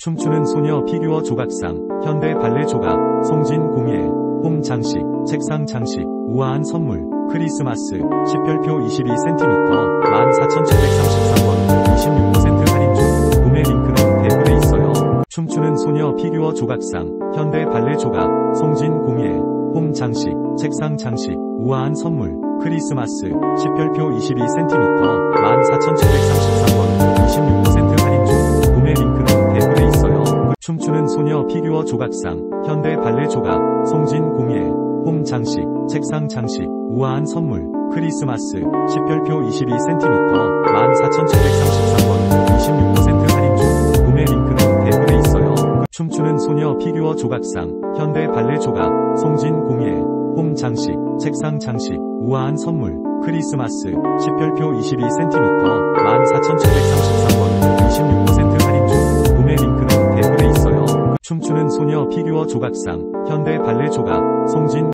춤추는 소녀 피규어 조각상, 현대 발레 조각, 송진 공예, 홈 장식, 책상 장식, 우아한 선물, 크리스마스, 십 별표 22cm, 14,733원, 26% 할인 중, 구매 링크는 댓글에 있어요. 춤추는 소녀 피규어 조각상, 현대 발레 조각, 송진 공예, 홈 장식, 책상 장식, 우아한 선물, 크리스마스, 십 별표 22cm, 14,733원, 춤추는 소녀 피규어 조각상, 현대 발레 조각, 송진 공예, 홈 장식, 책상 장식, 우아한 선물, 크리스마스, 십 별표 22cm, 14,733원, 26% 할인 중, 구매 링크는 댓글에 있어요. 춤추는 소녀 피규어 조각상, 현대 발레 조각, 송진 공예, 홈 장식, 책상 장식, 우아한 선물, 크리스마스, 십 별표 22cm, 14,733원, 춤추는 소녀 피규어 조각상, 현대 발레 조각, 송진